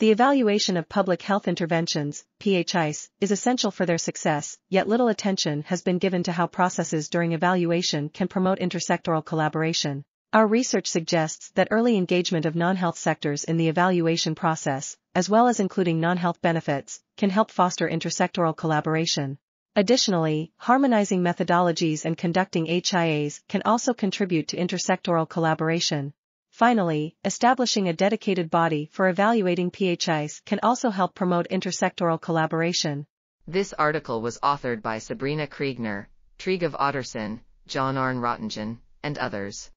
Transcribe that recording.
The evaluation of public health interventions, PHIs, is essential for their success, yet little attention has been given to how processes during evaluation can promote intersectoral collaboration. Our research suggests that early engagement of non-health sectors in the evaluation process, as well as including non-health benefits, can help foster intersectoral collaboration. Additionally, harmonizing methodologies and conducting HIAs can also contribute to intersectoral collaboration. Finally, establishing a dedicated body for evaluating PHIs can also help promote intersectoral collaboration. This article was authored by Sabrina Kriegner, Trygve Ottersen, John Arne Rottingen, and others.